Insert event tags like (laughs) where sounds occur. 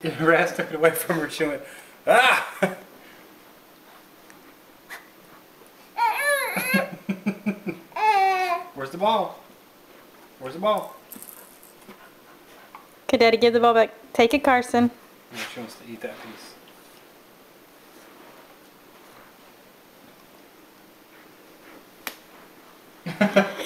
(laughs) Raz took it away from her. She went, ah! (laughs) Where's the ball? Where's the ball? Okay, Daddy, give the ball back. Take it, Karsyn. She wants to eat that piece. (laughs)